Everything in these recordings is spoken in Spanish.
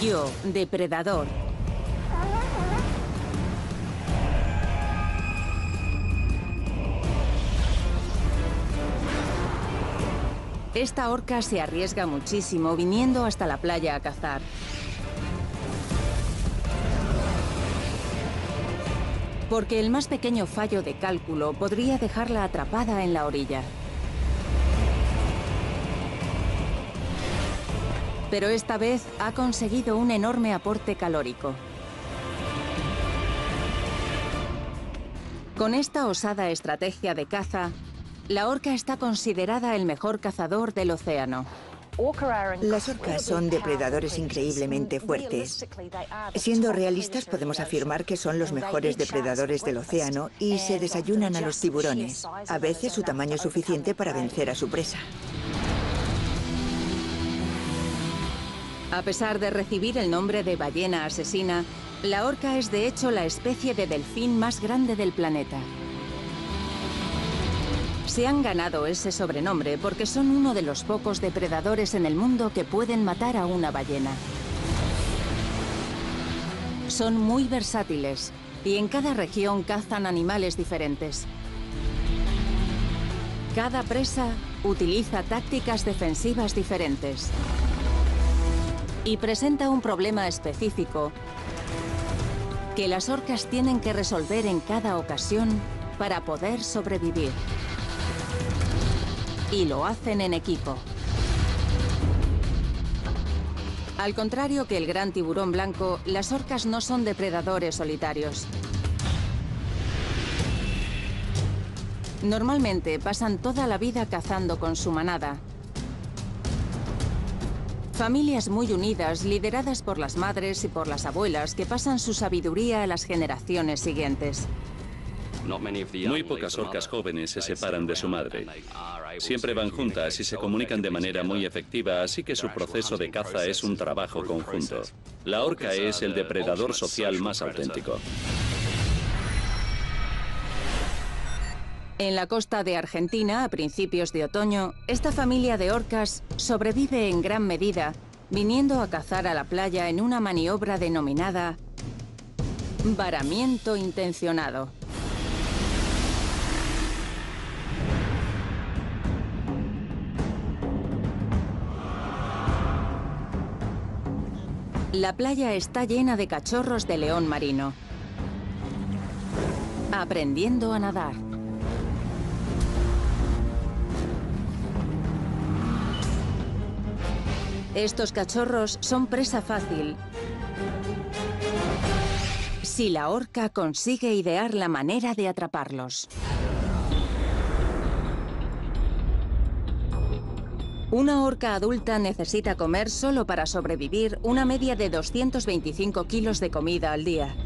Yo, depredador. Esta orca se arriesga muchísimo viniendo hasta la playa a cazar. Porque el más pequeño fallo de cálculo podría dejarla atrapada en la orilla. Pero esta vez ha conseguido un enorme aporte calórico. Con esta osada estrategia de caza, la orca está considerada el mejor cazador del océano. Las orcas son depredadores increíblemente fuertes. Siendo realistas, podemos afirmar que son los mejores depredadores del océano y se desayunan a los tiburones. A veces su tamaño es suficiente para vencer a su presa. A pesar de recibir el nombre de ballena asesina, la orca es de hecho la especie de delfín más grande del planeta. Se han ganado ese sobrenombre porque son uno de los pocos depredadores en el mundo que pueden matar a una ballena. Son muy versátiles y en cada región cazan animales diferentes. Cada presa utiliza tácticas defensivas diferentes y presenta un problema específico que las orcas tienen que resolver en cada ocasión para poder sobrevivir. Y lo hacen en equipo. Al contrario que el gran tiburón blanco, las orcas no son depredadores solitarios. Normalmente pasan toda la vida cazando con su manada, Familias muy unidas, lideradas por las madres y por las abuelas, que pasan su sabiduría a las generaciones siguientes. Muy pocas orcas jóvenes se separan de su madre. Siempre van juntas y se comunican de manera muy efectiva, así que su proceso de caza es un trabajo conjunto. La orca es el depredador social más auténtico. En la costa de Argentina, a principios de otoño, esta familia de orcas sobrevive en gran medida viniendo a cazar a la playa en una maniobra denominada varamiento intencionado. La playa está llena de cachorros de león marino, aprendiendo a nadar. Estos cachorros son presa fácil si la orca consigue idear la manera de atraparlos. Una orca adulta necesita comer solo para sobrevivir una media de 225 kilos de comida al día.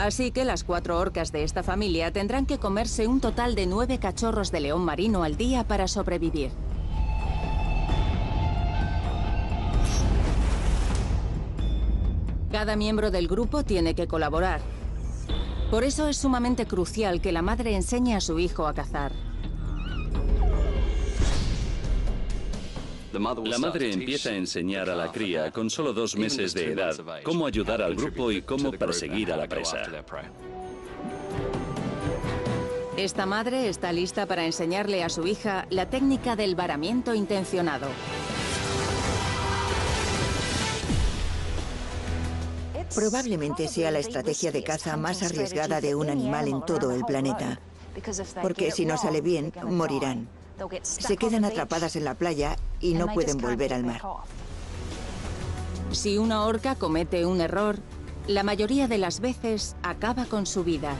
Así que las cuatro orcas de esta familia tendrán que comerse un total de nueve cachorros de león marino al día para sobrevivir. Cada miembro del grupo tiene que colaborar. Por eso es sumamente crucial que la madre enseñe a su hijo a cazar. La madre empieza a enseñar a la cría con solo dos meses de edad cómo ayudar al grupo y cómo perseguir a la presa. Esta madre está lista para enseñarle a su hija la técnica del varamiento intencionado. Probablemente sea la estrategia de caza más arriesgada de un animal en todo el planeta, porque si no sale bien, morirán. Se quedan atrapadas en la playa y no pueden volver al mar. Si una orca comete un error, la mayoría de las veces acaba con su vida.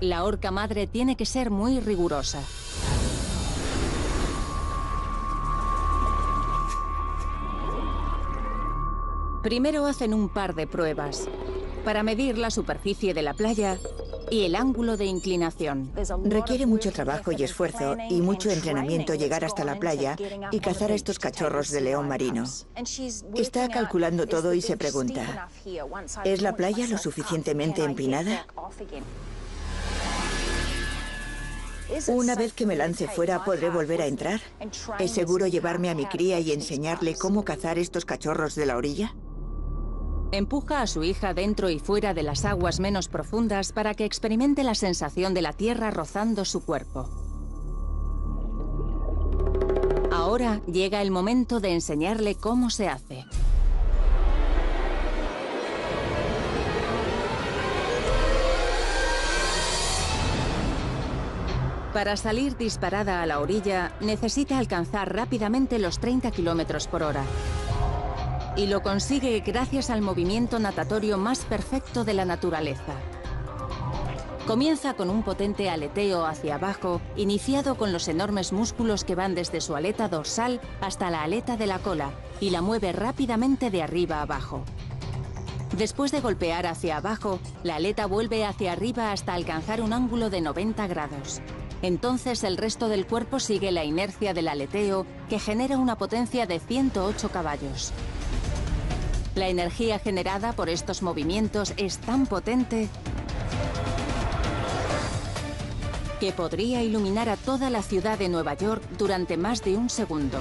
La orca madre tiene que ser muy rigurosa. Primero hacen un par de pruebas para medir la superficie de la playa y el ángulo de inclinación. Requiere mucho trabajo y esfuerzo y mucho entrenamiento llegar hasta la playa y cazar a estos cachorros de león marino. Está calculando todo y se pregunta, ¿es la playa lo suficientemente empinada? Una vez que me lance fuera, ¿podré volver a entrar? ¿Es seguro llevarme a mi cría y enseñarle cómo cazar estos cachorros de la orilla? Empuja a su hija dentro y fuera de las aguas menos profundas para que experimente la sensación de la tierra rozando su cuerpo. Ahora llega el momento de enseñarle cómo se hace. Para salir disparada a la orilla, necesita alcanzar rápidamente los 30 kilómetros por hora. Y lo consigue gracias al movimiento natatorio más perfecto de la naturaleza. Comienza con un potente aleteo hacia abajo, iniciado con los enormes músculos que van desde su aleta dorsal hasta la aleta de la cola, y la mueve rápidamente de arriba abajo. Después de golpear hacia abajo, la aleta vuelve hacia arriba hasta alcanzar un ángulo de 90 grados. Entonces el resto del cuerpo sigue la inercia del aleteo que genera una potencia de 108 caballos. La energía generada por estos movimientos es tan potente que podría iluminar a toda la ciudad de Nueva York durante más de un segundo.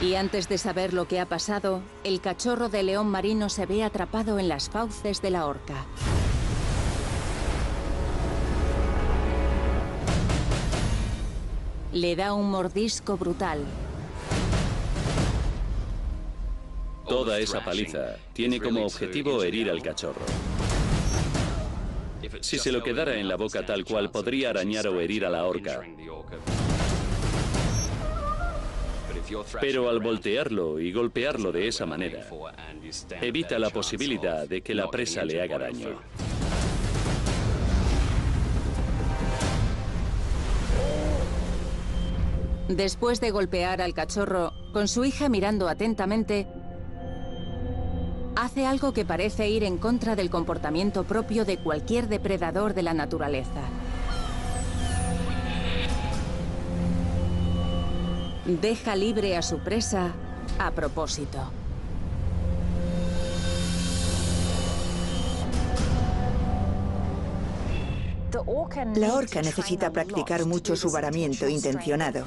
Y antes de saber lo que ha pasado, el cachorro de león marino se ve atrapado en las fauces de la horca. Le da un mordisco brutal. Toda esa paliza tiene como objetivo herir al cachorro. Si se lo quedara en la boca tal cual, podría arañar o herir a la horca. Pero al voltearlo y golpearlo de esa manera, evita la posibilidad de que la presa le haga daño. Después de golpear al cachorro, con su hija mirando atentamente, hace algo que parece ir en contra del comportamiento propio de cualquier depredador de la naturaleza. Deja libre a su presa a propósito. La orca necesita practicar mucho su varamiento intencionado.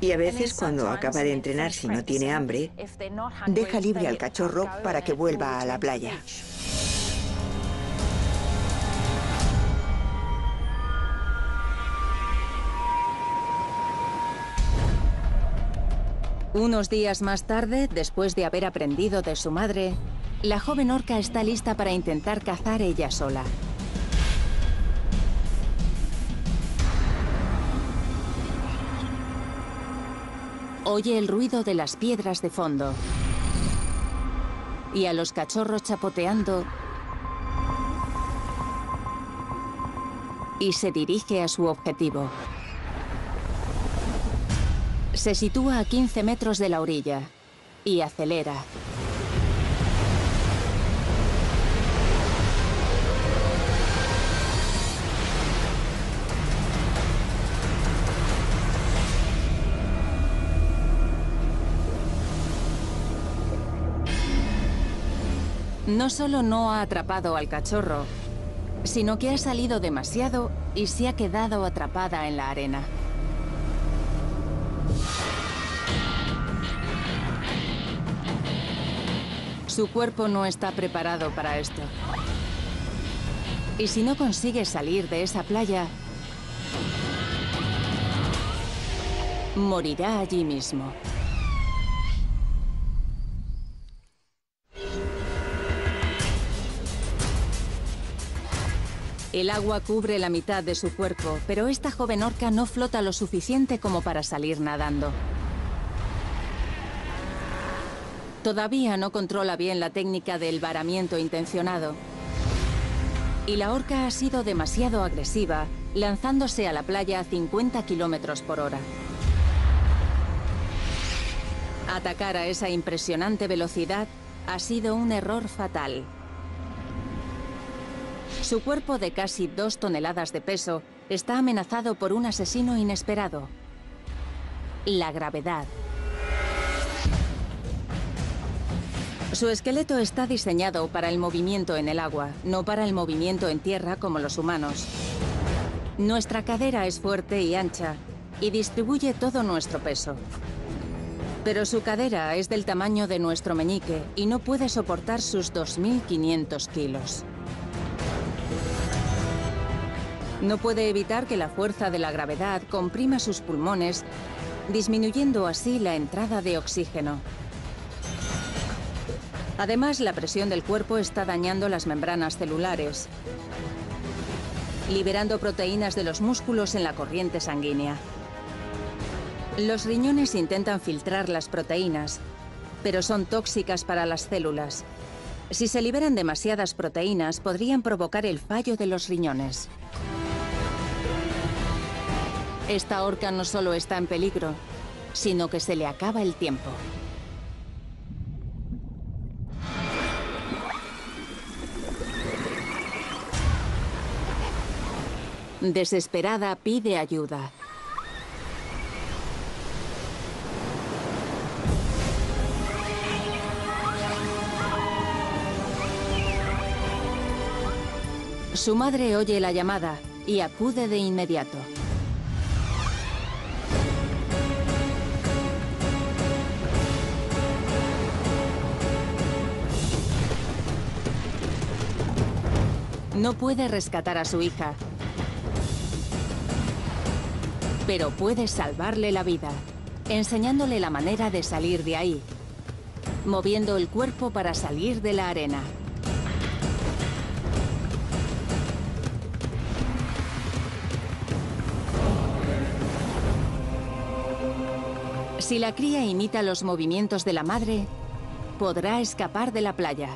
Y a veces cuando acaba de entrenar si no tiene hambre, deja libre al cachorro para que vuelva a la playa. Unos días más tarde, después de haber aprendido de su madre, la joven orca está lista para intentar cazar ella sola. Oye el ruido de las piedras de fondo y a los cachorros chapoteando y se dirige a su objetivo. Se sitúa a 15 metros de la orilla y acelera. No solo no ha atrapado al cachorro, sino que ha salido demasiado y se ha quedado atrapada en la arena. Su cuerpo no está preparado para esto. Y si no consigue salir de esa playa, morirá allí mismo. El agua cubre la mitad de su cuerpo, pero esta joven orca no flota lo suficiente como para salir nadando. Todavía no controla bien la técnica del varamiento intencionado. Y la orca ha sido demasiado agresiva, lanzándose a la playa a 50 kilómetros por hora. Atacar a esa impresionante velocidad ha sido un error fatal. Su cuerpo de casi dos toneladas de peso está amenazado por un asesino inesperado. La gravedad. Su esqueleto está diseñado para el movimiento en el agua, no para el movimiento en tierra como los humanos. Nuestra cadera es fuerte y ancha y distribuye todo nuestro peso. Pero su cadera es del tamaño de nuestro meñique y no puede soportar sus 2.500 kilos. No puede evitar que la fuerza de la gravedad comprima sus pulmones, disminuyendo así la entrada de oxígeno. Además, la presión del cuerpo está dañando las membranas celulares, liberando proteínas de los músculos en la corriente sanguínea. Los riñones intentan filtrar las proteínas, pero son tóxicas para las células. Si se liberan demasiadas proteínas, podrían provocar el fallo de los riñones. Esta orca no solo está en peligro, sino que se le acaba el tiempo. Desesperada pide ayuda. Su madre oye la llamada y acude de inmediato. No puede rescatar a su hija, pero puede salvarle la vida, enseñándole la manera de salir de ahí, moviendo el cuerpo para salir de la arena. Si la cría imita los movimientos de la madre, podrá escapar de la playa.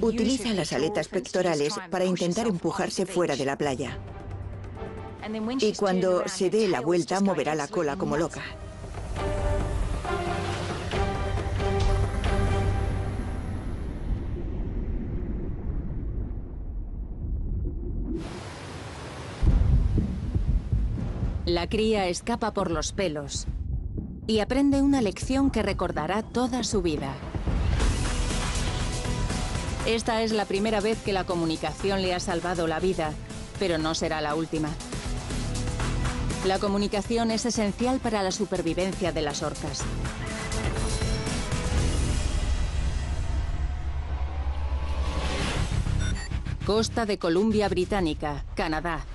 Utiliza las aletas pectorales para intentar empujarse fuera de la playa. Y cuando se dé la vuelta, moverá la cola como loca. La cría escapa por los pelos y aprende una lección que recordará toda su vida. Esta es la primera vez que la comunicación le ha salvado la vida, pero no será la última. La comunicación es esencial para la supervivencia de las orcas. Costa de Columbia Británica, Canadá.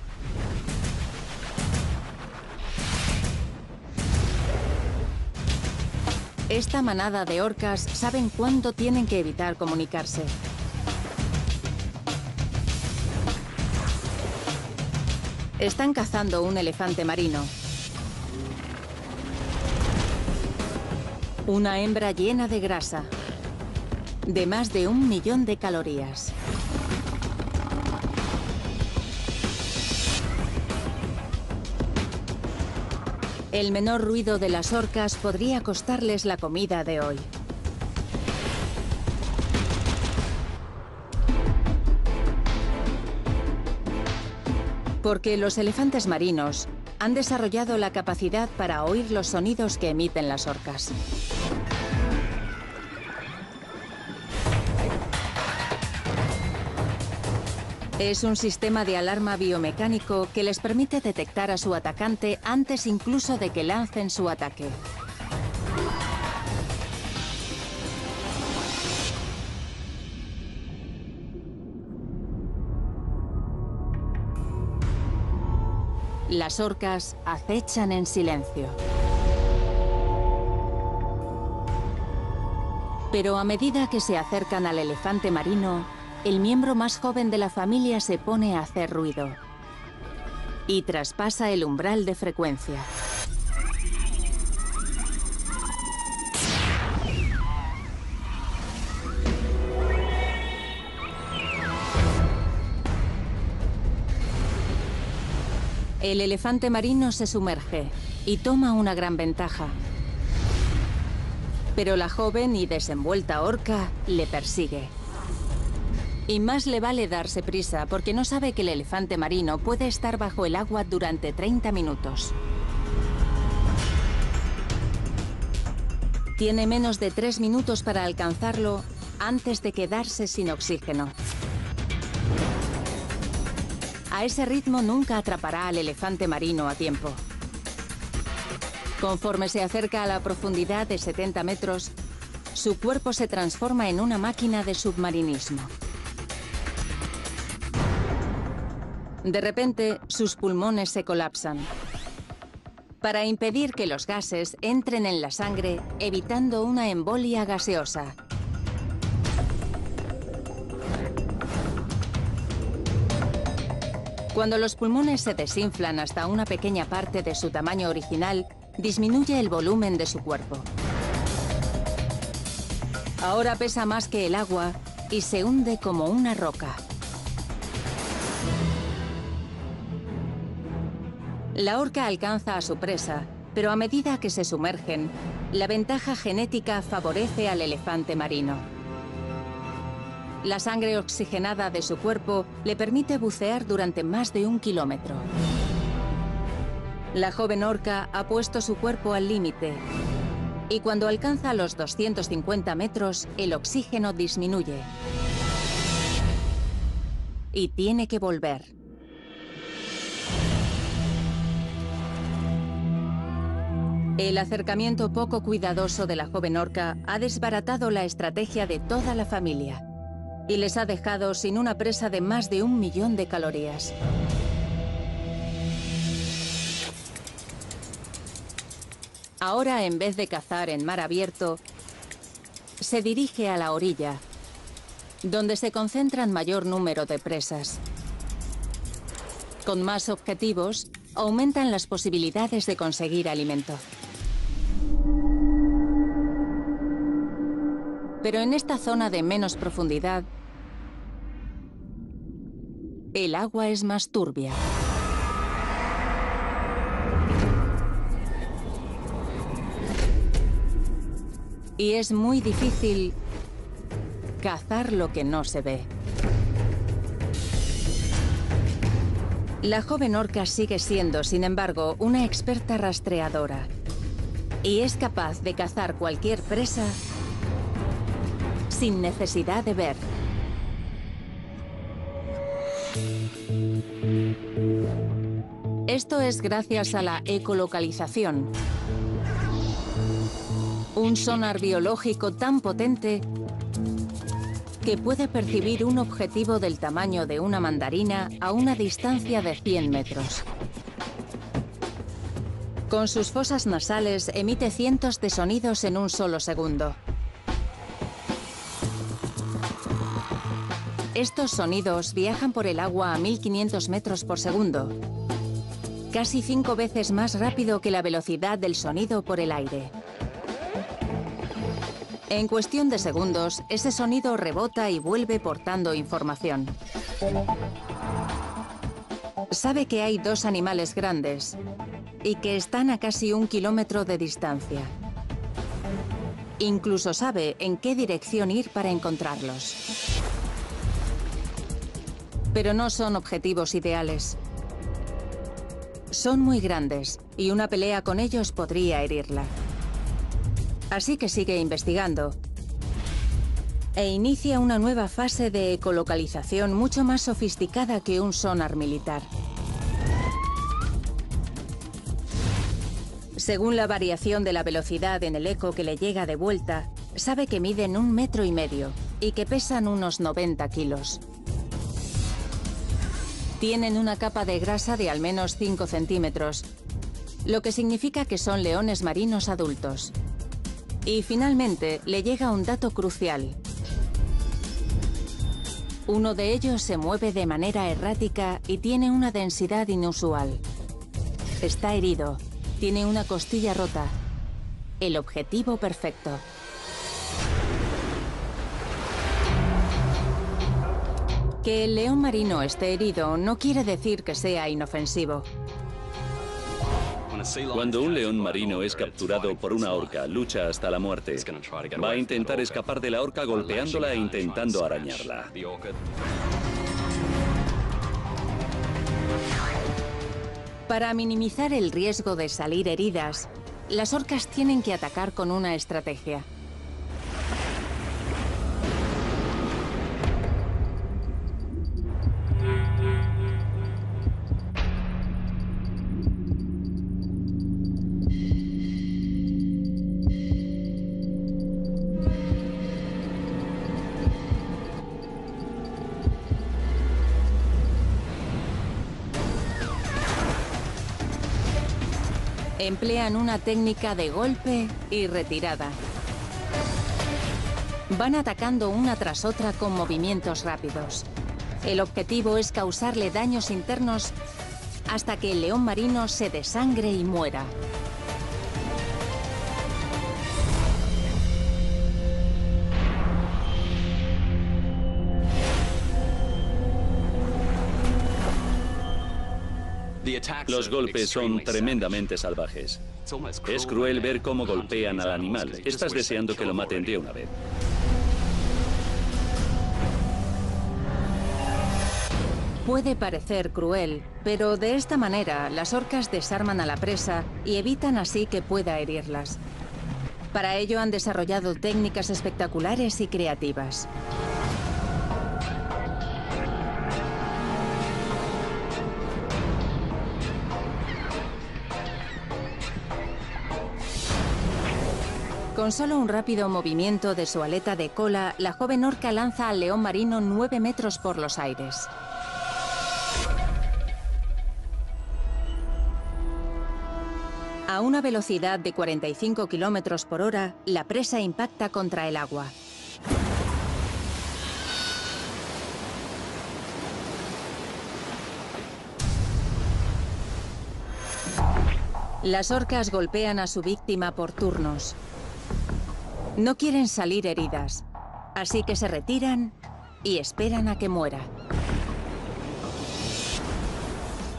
Esta manada de orcas saben cuándo tienen que evitar comunicarse. Están cazando un elefante marino. Una hembra llena de grasa, de más de un millón de calorías. El menor ruido de las orcas podría costarles la comida de hoy. Porque los elefantes marinos han desarrollado la capacidad para oír los sonidos que emiten las orcas. Es un sistema de alarma biomecánico que les permite detectar a su atacante antes incluso de que lancen su ataque. Las orcas acechan en silencio. Pero a medida que se acercan al elefante marino, el miembro más joven de la familia se pone a hacer ruido y traspasa el umbral de frecuencia. El elefante marino se sumerge y toma una gran ventaja. Pero la joven y desenvuelta orca le persigue. Y más le vale darse prisa porque no sabe que el elefante marino puede estar bajo el agua durante 30 minutos. Tiene menos de tres minutos para alcanzarlo antes de quedarse sin oxígeno. A ese ritmo nunca atrapará al elefante marino a tiempo. Conforme se acerca a la profundidad de 70 metros, su cuerpo se transforma en una máquina de submarinismo. De repente, sus pulmones se colapsan para impedir que los gases entren en la sangre, evitando una embolia gaseosa. Cuando los pulmones se desinflan hasta una pequeña parte de su tamaño original, disminuye el volumen de su cuerpo. Ahora pesa más que el agua y se hunde como una roca. La orca alcanza a su presa, pero a medida que se sumergen, la ventaja genética favorece al elefante marino. La sangre oxigenada de su cuerpo le permite bucear durante más de un kilómetro. La joven orca ha puesto su cuerpo al límite y cuando alcanza los 250 metros, el oxígeno disminuye. Y tiene que volver. El acercamiento poco cuidadoso de la joven orca ha desbaratado la estrategia de toda la familia y les ha dejado sin una presa de más de un millón de calorías. Ahora, en vez de cazar en mar abierto, se dirige a la orilla, donde se concentran mayor número de presas. Con más objetivos, aumentan las posibilidades de conseguir alimento. Pero en esta zona de menos profundidad, el agua es más turbia. Y es muy difícil cazar lo que no se ve. La joven orca sigue siendo, sin embargo, una experta rastreadora. Y es capaz de cazar cualquier presa sin necesidad de ver. Esto es gracias a la ecolocalización, un sonar biológico tan potente que puede percibir un objetivo del tamaño de una mandarina a una distancia de 100 metros. Con sus fosas nasales emite cientos de sonidos en un solo segundo. Estos sonidos viajan por el agua a 1500 metros por segundo, casi cinco veces más rápido que la velocidad del sonido por el aire. En cuestión de segundos, ese sonido rebota y vuelve portando información. Sabe que hay dos animales grandes y que están a casi un kilómetro de distancia. Incluso sabe en qué dirección ir para encontrarlos. Pero no son objetivos ideales. Son muy grandes y una pelea con ellos podría herirla. Así que sigue investigando e inicia una nueva fase de ecolocalización mucho más sofisticada que un sonar militar. Según la variación de la velocidad en el eco que le llega de vuelta, sabe que miden un metro y medio y que pesan unos 90 kilos. Tienen una capa de grasa de al menos 5 centímetros, lo que significa que son leones marinos adultos. Y finalmente le llega un dato crucial. Uno de ellos se mueve de manera errática y tiene una densidad inusual. Está herido, tiene una costilla rota. El objetivo perfecto. Que el león marino esté herido no quiere decir que sea inofensivo. Cuando un león marino es capturado por una orca, lucha hasta la muerte. Va a intentar escapar de la orca golpeándola e intentando arañarla. Para minimizar el riesgo de salir heridas, las orcas tienen que atacar con una estrategia. Emplean una técnica de golpe y retirada. Van atacando una tras otra con movimientos rápidos. El objetivo es causarle daños internos hasta que el león marino se desangre y muera. Los golpes son tremendamente salvajes. Es cruel ver cómo golpean al animal. Estás deseando que lo maten de una vez. Puede parecer cruel, pero de esta manera las orcas desarman a la presa y evitan así que pueda herirlas. Para ello han desarrollado técnicas espectaculares y creativas. Con solo un rápido movimiento de su aleta de cola, la joven orca lanza al león marino 9 metros por los aires. A una velocidad de 45 kilómetros por hora, la presa impacta contra el agua. Las orcas golpean a su víctima por turnos. No quieren salir heridas, así que se retiran y esperan a que muera.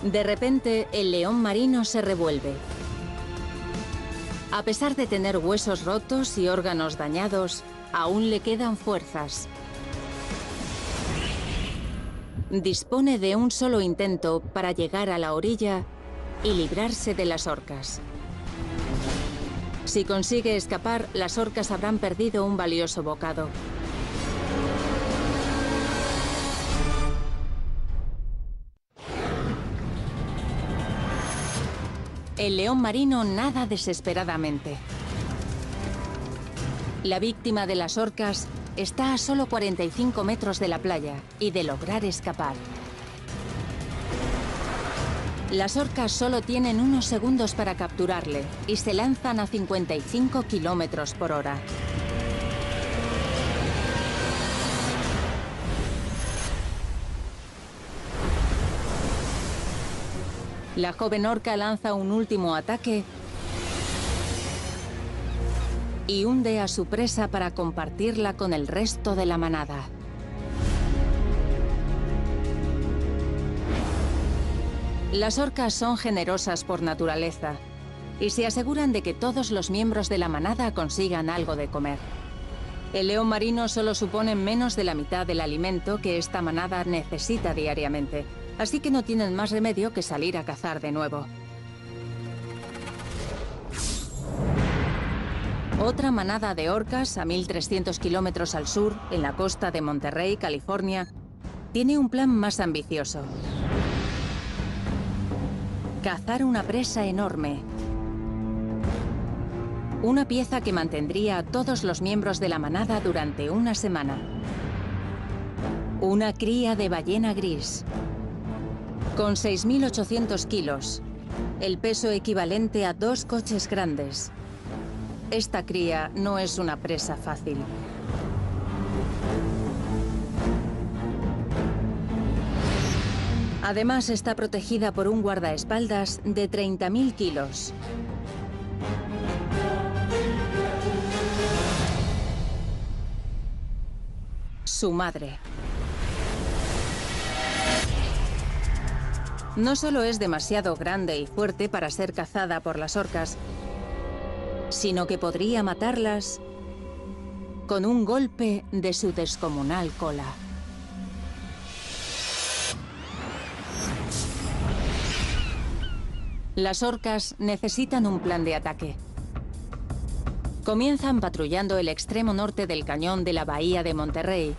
De repente, el león marino se revuelve. A pesar de tener huesos rotos y órganos dañados, aún le quedan fuerzas. Dispone de un solo intento para llegar a la orilla y librarse de las orcas. Si consigue escapar, las orcas habrán perdido un valioso bocado. El león marino nada desesperadamente. La víctima de las orcas está a solo 45 metros de la playa y de lograr escapar. Las orcas solo tienen unos segundos para capturarle y se lanzan a 55 kilómetros por hora. La joven orca lanza un último ataque y hunde a su presa para compartirla con el resto de la manada. Las orcas son generosas por naturaleza y se aseguran de que todos los miembros de la manada consigan algo de comer. El león marino solo supone menos de la mitad del alimento que esta manada necesita diariamente, así que no tienen más remedio que salir a cazar de nuevo. Otra manada de orcas, a 1.300 kilómetros al sur, en la costa de Monterrey, California, tiene un plan más ambicioso. Cazar una presa enorme. Una pieza que mantendría a todos los miembros de la manada durante una semana. Una cría de ballena gris. Con 6.800 kilos. El peso equivalente a dos coches grandes. Esta cría no es una presa fácil. Además está protegida por un guardaespaldas de 30.000 kilos. Su madre. No solo es demasiado grande y fuerte para ser cazada por las orcas, sino que podría matarlas con un golpe de su descomunal cola. Las orcas necesitan un plan de ataque. Comienzan patrullando el extremo norte del cañón de la bahía de Monterrey,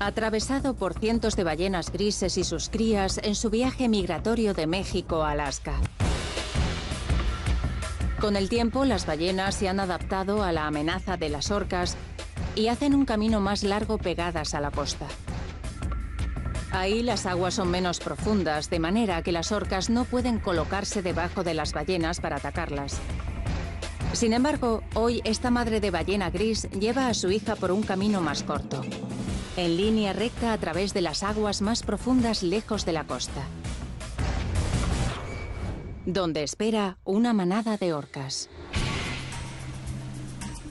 atravesado por cientos de ballenas grises y sus crías en su viaje migratorio de México a Alaska. Con el tiempo, las ballenas se han adaptado a la amenaza de las orcas y hacen un camino más largo pegadas a la costa. Ahí las aguas son menos profundas, de manera que las orcas no pueden colocarse debajo de las ballenas para atacarlas. Sin embargo, hoy esta madre de ballena gris lleva a su hija por un camino más corto, en línea recta a través de las aguas más profundas lejos de la costa, donde espera una manada de orcas.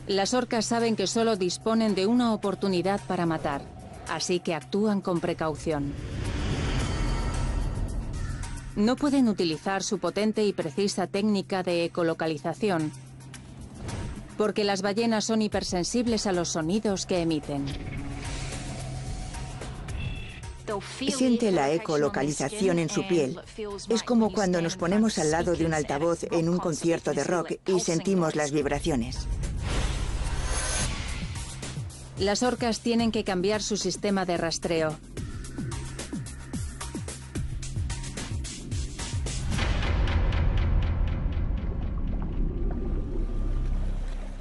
Las orcas saben que solo disponen de una oportunidad para matar, así que actúan con precaución. No pueden utilizar su potente y precisa técnica de ecolocalización, porque las ballenas son hipersensibles a los sonidos que emiten. Siente la ecolocalización en su piel. Es como cuando nos ponemos al lado de un altavoz en un concierto de rock y sentimos las vibraciones. Las orcas tienen que cambiar su sistema de rastreo.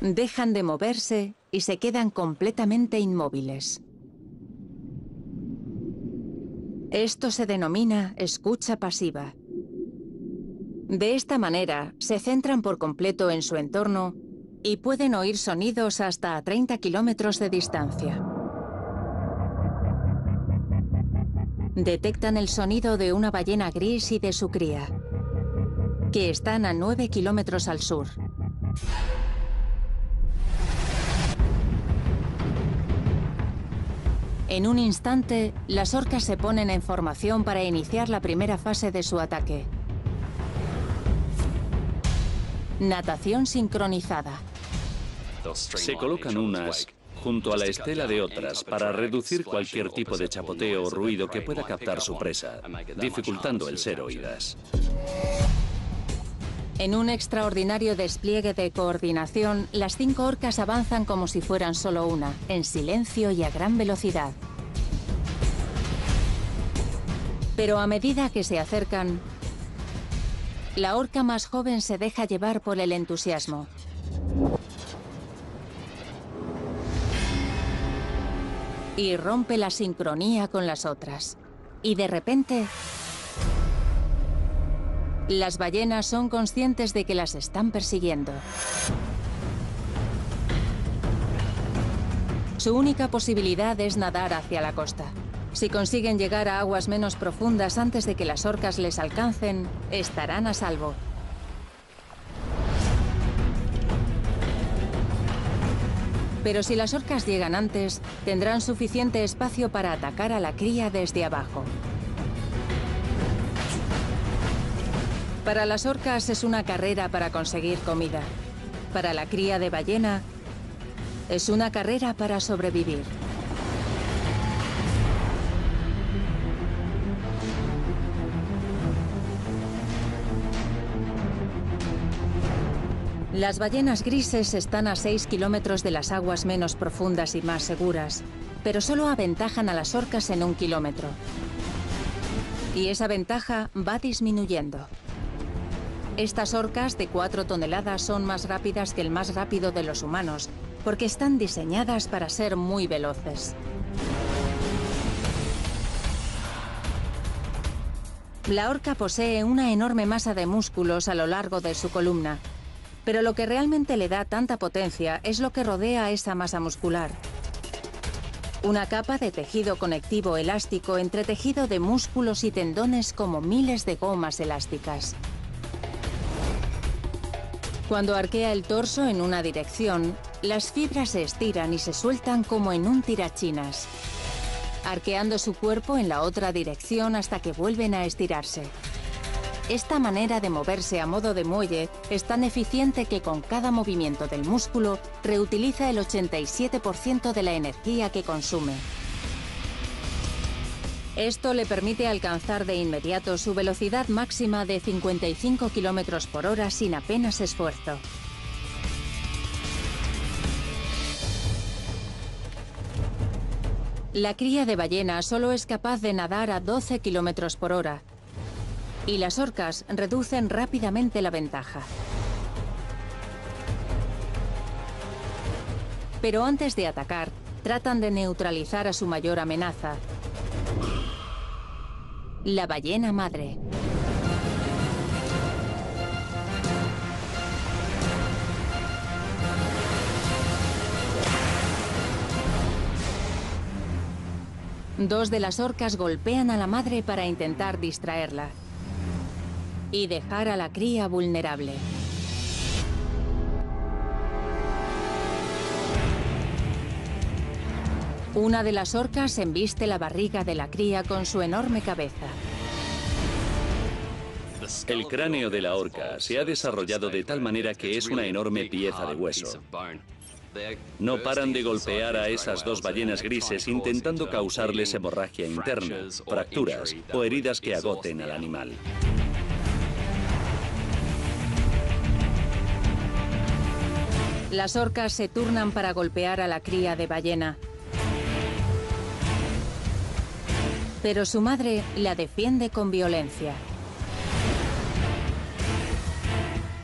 Dejan de moverse y se quedan completamente inmóviles. Esto se denomina escucha pasiva. De esta manera, se centran por completo en su entorno y pueden oír sonidos hasta a 30 kilómetros de distancia. Detectan el sonido de una ballena gris y de su cría, que están a 9 kilómetros al sur. En un instante, las orcas se ponen en formación para iniciar la primera fase de su ataque. Natación sincronizada. Se colocan unas junto a la estela de otras para reducir cualquier tipo de chapoteo o ruido que pueda captar su presa, dificultando el ser oídas. En un extraordinario despliegue de coordinación, las cinco orcas avanzan como si fueran solo una, en silencio y a gran velocidad. Pero a medida que se acercan, la orca más joven se deja llevar por el entusiasmo. Y rompe la sincronía con las otras. Y de repente, las ballenas son conscientes de que las están persiguiendo. Su única posibilidad es nadar hacia la costa. Si consiguen llegar a aguas menos profundas antes de que las orcas les alcancen, estarán a salvo. Pero si las orcas llegan antes, tendrán suficiente espacio para atacar a la cría desde abajo. Para las orcas es una carrera para conseguir comida. Para la cría de ballena es una carrera para sobrevivir. Las ballenas grises están a 6 kilómetros de las aguas menos profundas y más seguras, pero solo aventajan a las orcas en un kilómetro. Y esa ventaja va disminuyendo. Estas orcas de 4 toneladas son más rápidas que el más rápido de los humanos, porque están diseñadas para ser muy veloces. La orca posee una enorme masa de músculos a lo largo de su columna, pero lo que realmente le da tanta potencia es lo que rodea esa masa muscular. Una capa de tejido conectivo elástico entretejido de músculos y tendones como miles de gomas elásticas. Cuando arquea el torso en una dirección, las fibras se estiran y se sueltan como en un tirachinas, arqueando su cuerpo en la otra dirección hasta que vuelven a estirarse. Esta manera de moverse a modo de muelle es tan eficiente que con cada movimiento del músculo reutiliza el 87% de la energía que consume. Esto le permite alcanzar de inmediato su velocidad máxima de 55 km por hora sin apenas esfuerzo. La cría de ballena solo es capaz de nadar a 12 km por hora, y las orcas reducen rápidamente la ventaja. Pero antes de atacar, tratan de neutralizar a su mayor amenaza, la ballena madre. Dos de las orcas golpean a la madre para intentar distraerla y dejar a la cría vulnerable. Una de las orcas embiste la barriga de la cría con su enorme cabeza. El cráneo de la orca se ha desarrollado de tal manera que es una enorme pieza de hueso. No paran de golpear a esas dos ballenas grises intentando causarles hemorragia interna, fracturas o heridas que agoten al animal. Las orcas se turnan para golpear a la cría de ballena. pero su madre la defiende con violencia.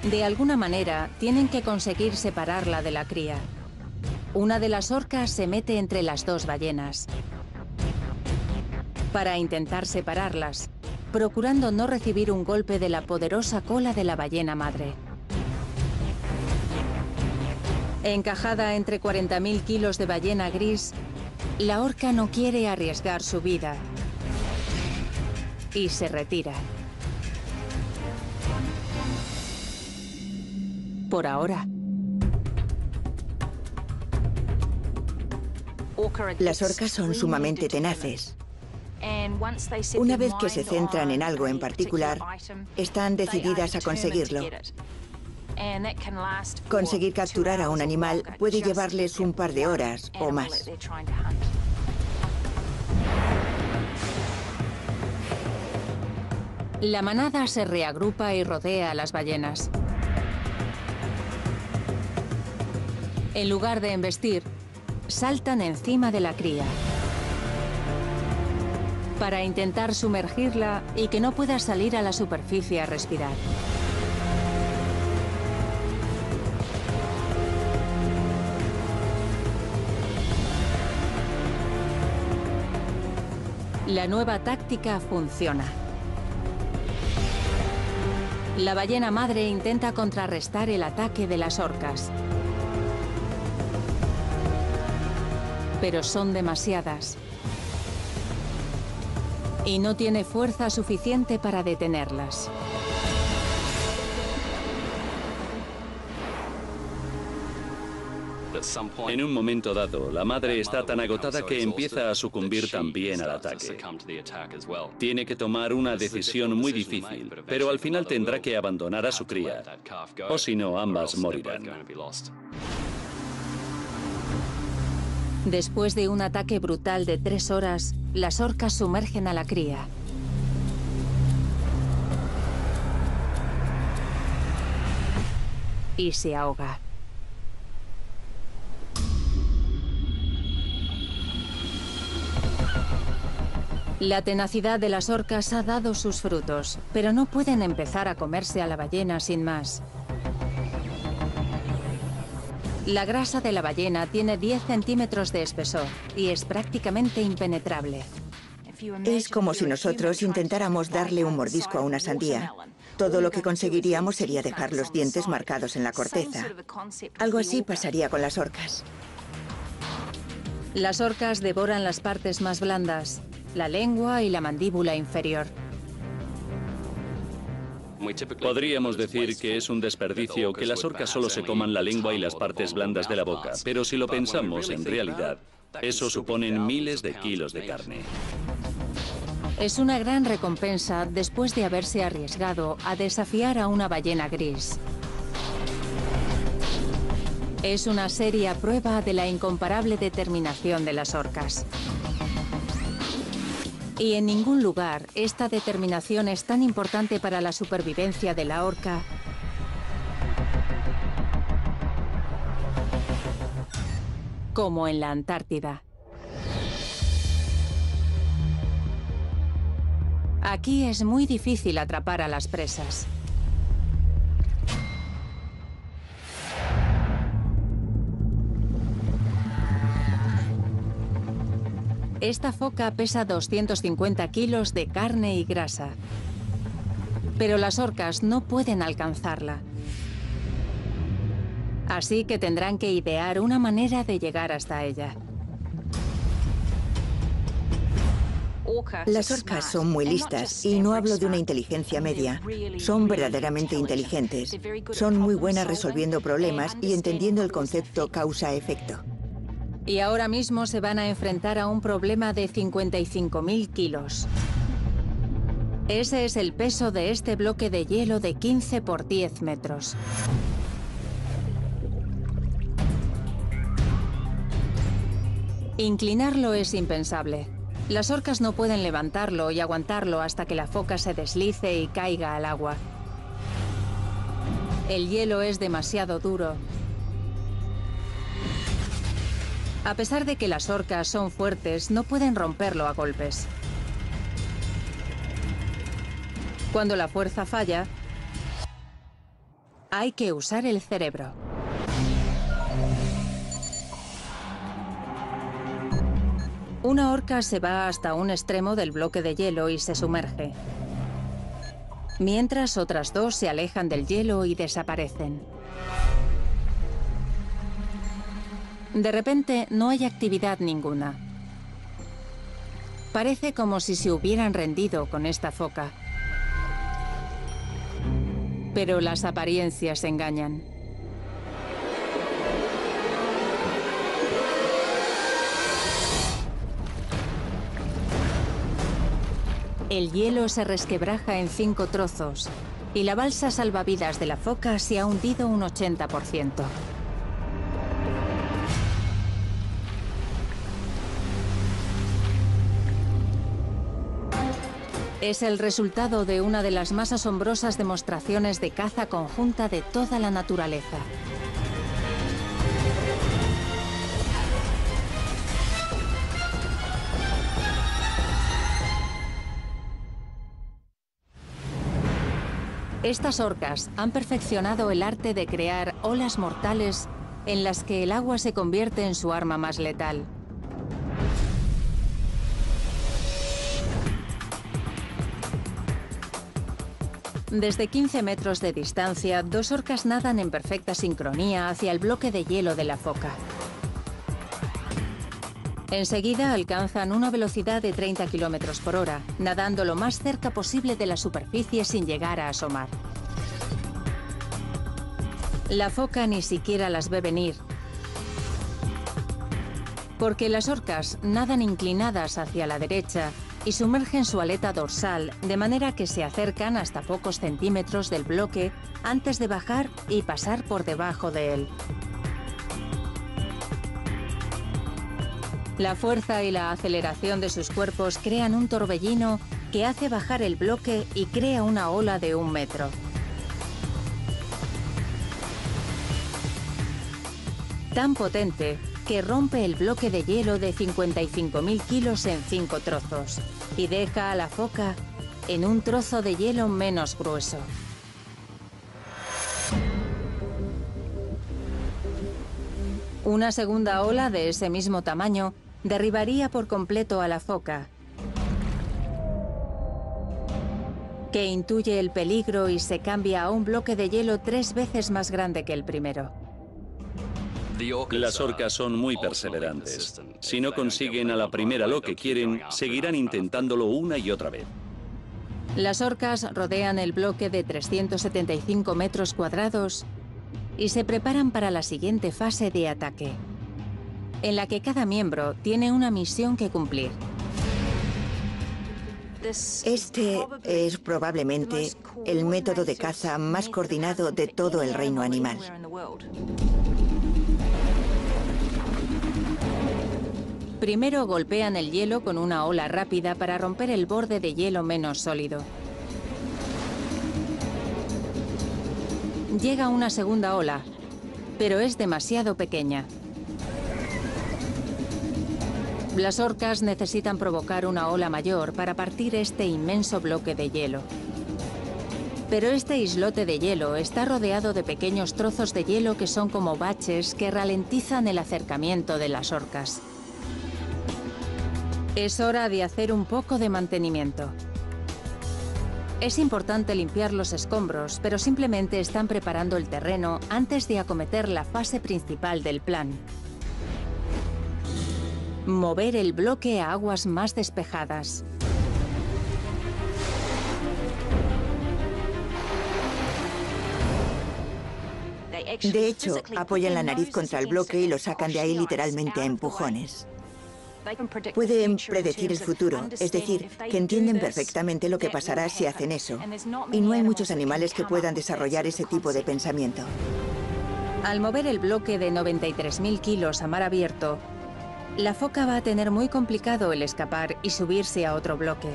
De alguna manera, tienen que conseguir separarla de la cría. Una de las orcas se mete entre las dos ballenas. Para intentar separarlas, procurando no recibir un golpe de la poderosa cola de la ballena madre. Encajada entre 40.000 kilos de ballena gris, la orca no quiere arriesgar su vida y se retira. Por ahora. Las orcas son sumamente tenaces. Una vez que se centran en algo en particular, están decididas a conseguirlo. Conseguir capturar a un animal puede llevarles un par de horas o más. La manada se reagrupa y rodea a las ballenas. En lugar de embestir, saltan encima de la cría para intentar sumergirla y que no pueda salir a la superficie a respirar. La nueva táctica funciona. La ballena madre intenta contrarrestar el ataque de las orcas. Pero son demasiadas. Y no tiene fuerza suficiente para detenerlas. En un momento dado, la madre está tan agotada que empieza a sucumbir también al ataque. Tiene que tomar una decisión muy difícil, pero al final tendrá que abandonar a su cría, o si no, ambas morirán. Después de un ataque brutal de tres horas, las orcas sumergen a la cría. Y se ahoga. La tenacidad de las orcas ha dado sus frutos, pero no pueden empezar a comerse a la ballena sin más. La grasa de la ballena tiene 10 centímetros de espesor y es prácticamente impenetrable. Es como si nosotros intentáramos darle un mordisco a una sandía. Todo lo que conseguiríamos sería dejar los dientes marcados en la corteza. Algo así pasaría con las orcas. Las orcas devoran las partes más blandas, la lengua y la mandíbula inferior. Podríamos decir que es un desperdicio que las orcas solo se coman la lengua y las partes blandas de la boca, pero si lo pensamos, en realidad, eso suponen miles de kilos de carne. Es una gran recompensa después de haberse arriesgado a desafiar a una ballena gris. Es una seria prueba de la incomparable determinación de las orcas. Y en ningún lugar esta determinación es tan importante para la supervivencia de la orca como en la Antártida. Aquí es muy difícil atrapar a las presas. Esta foca pesa 250 kilos de carne y grasa. Pero las orcas no pueden alcanzarla. Así que tendrán que idear una manera de llegar hasta ella. Las orcas son muy listas y no hablo de una inteligencia media. Son verdaderamente inteligentes. Son muy buenas resolviendo problemas y entendiendo el concepto causa-efecto. Y ahora mismo se van a enfrentar a un problema de 55.000 kilos. Ese es el peso de este bloque de hielo de 15 por 10 metros. Inclinarlo es impensable. Las orcas no pueden levantarlo y aguantarlo hasta que la foca se deslice y caiga al agua. El hielo es demasiado duro. A pesar de que las orcas son fuertes, no pueden romperlo a golpes. Cuando la fuerza falla, hay que usar el cerebro. Una orca se va hasta un extremo del bloque de hielo y se sumerge. Mientras otras dos se alejan del hielo y desaparecen. De repente no hay actividad ninguna. Parece como si se hubieran rendido con esta foca. Pero las apariencias engañan. El hielo se resquebraja en cinco trozos y la balsa salvavidas de la foca se ha hundido un 80%. Es el resultado de una de las más asombrosas demostraciones de caza conjunta de toda la naturaleza. Estas orcas han perfeccionado el arte de crear olas mortales en las que el agua se convierte en su arma más letal. Desde 15 metros de distancia, dos orcas nadan en perfecta sincronía hacia el bloque de hielo de la foca. Enseguida alcanzan una velocidad de 30 km por hora, nadando lo más cerca posible de la superficie sin llegar a asomar. La foca ni siquiera las ve venir, porque las orcas nadan inclinadas hacia la derecha y sumergen su aleta dorsal de manera que se acercan hasta pocos centímetros del bloque antes de bajar y pasar por debajo de él. La fuerza y la aceleración de sus cuerpos crean un torbellino que hace bajar el bloque y crea una ola de un metro. Tan potente que rompe el bloque de hielo de 55.000 kilos en cinco trozos y deja a la foca en un trozo de hielo menos grueso. Una segunda ola de ese mismo tamaño derribaría por completo a la foca, que intuye el peligro y se cambia a un bloque de hielo tres veces más grande que el primero. Las orcas son muy perseverantes. Si no consiguen a la primera lo que quieren, seguirán intentándolo una y otra vez. Las orcas rodean el bloque de 375 metros cuadrados y se preparan para la siguiente fase de ataque en la que cada miembro tiene una misión que cumplir. Este es probablemente el método de caza más coordinado de todo el reino animal. Primero golpean el hielo con una ola rápida para romper el borde de hielo menos sólido. Llega una segunda ola, pero es demasiado pequeña. Las orcas necesitan provocar una ola mayor para partir este inmenso bloque de hielo. Pero este islote de hielo está rodeado de pequeños trozos de hielo que son como baches que ralentizan el acercamiento de las orcas. Es hora de hacer un poco de mantenimiento. Es importante limpiar los escombros, pero simplemente están preparando el terreno antes de acometer la fase principal del plan. Mover el bloque a aguas más despejadas. De hecho, apoyan la nariz contra el bloque y lo sacan de ahí literalmente a empujones. Pueden predecir el futuro, es decir, que entienden perfectamente lo que pasará si hacen eso. Y no hay muchos animales que puedan desarrollar ese tipo de pensamiento. Al mover el bloque de 93.000 kilos a mar abierto, la foca va a tener muy complicado el escapar y subirse a otro bloque.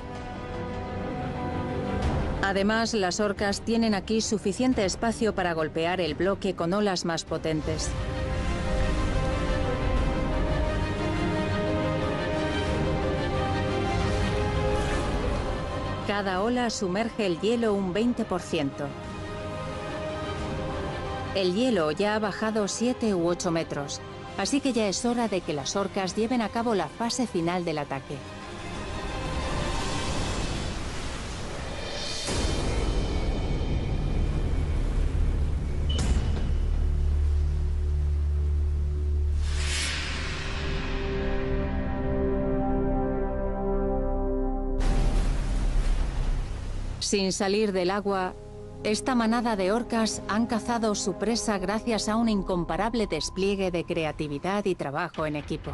Además, las orcas tienen aquí suficiente espacio para golpear el bloque con olas más potentes. Cada ola sumerge el hielo un 20%. El hielo ya ha bajado 7 u 8 metros, así que ya es hora de que las orcas lleven a cabo la fase final del ataque. Sin salir del agua, esta manada de orcas han cazado su presa gracias a un incomparable despliegue de creatividad y trabajo en equipo.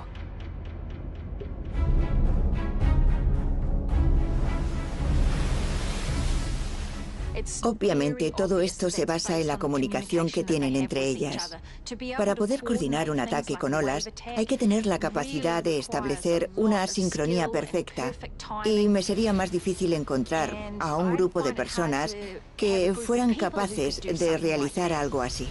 Obviamente todo esto se basa en la comunicación que tienen entre ellas. Para poder coordinar un ataque con olas hay que tener la capacidad de establecer una sincronía perfecta y me sería más difícil encontrar a un grupo de personas que fueran capaces de realizar algo así.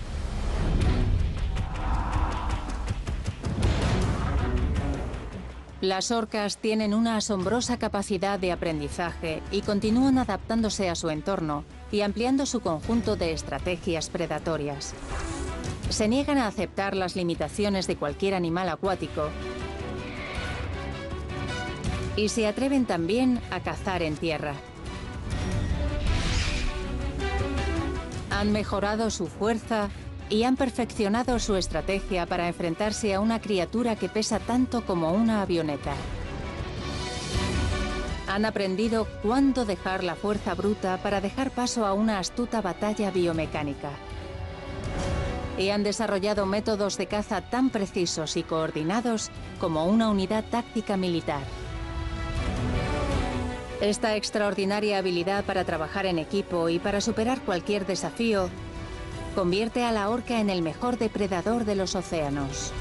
Las orcas tienen una asombrosa capacidad de aprendizaje y continúan adaptándose a su entorno y ampliando su conjunto de estrategias predatorias. Se niegan a aceptar las limitaciones de cualquier animal acuático y se atreven también a cazar en tierra. Han mejorado su fuerza y han perfeccionado su estrategia para enfrentarse a una criatura que pesa tanto como una avioneta. Han aprendido cuándo dejar la fuerza bruta para dejar paso a una astuta batalla biomecánica. Y han desarrollado métodos de caza tan precisos y coordinados como una unidad táctica militar. Esta extraordinaria habilidad para trabajar en equipo y para superar cualquier desafío convierte a la orca en el mejor depredador de los océanos.